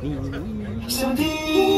你ん、久。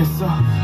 Yes, sir.